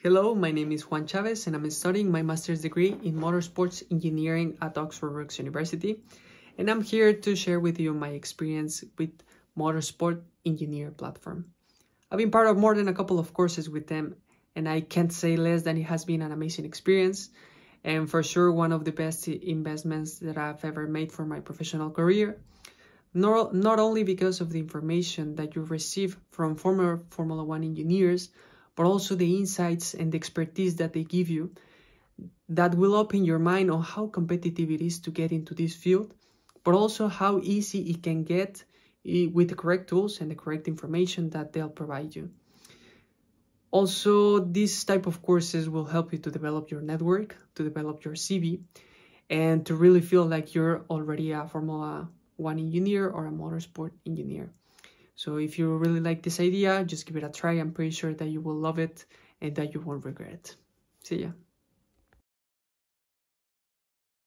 Hello, my name is Juan Chávez and I'm studying my master's degree in motorsports engineering at Oxford Brookes University. And I'm here to share with you my experience with Motorsport Engineer platform. I've been part of more than a couple of courses with them and I can't say less than it has been an amazing experience and for sure one of the best investments that I've ever made for my professional career. Not, not only because of the information that you receive from former Formula One engineers, but also the insights and the expertise that they give you that will open your mind on how competitive it is to get into this field, but also how easy it can get eh, with the correct tools and the correct information that they'll provide you. Also, this type of courses will help you to develop your network, to develop your CV, and to really feel like you're already a Formula One engineer or a motorsport engineer. So if you really like this idea, just give it a try. I'm pretty sure that you will love it and that you won't regret it. See ya.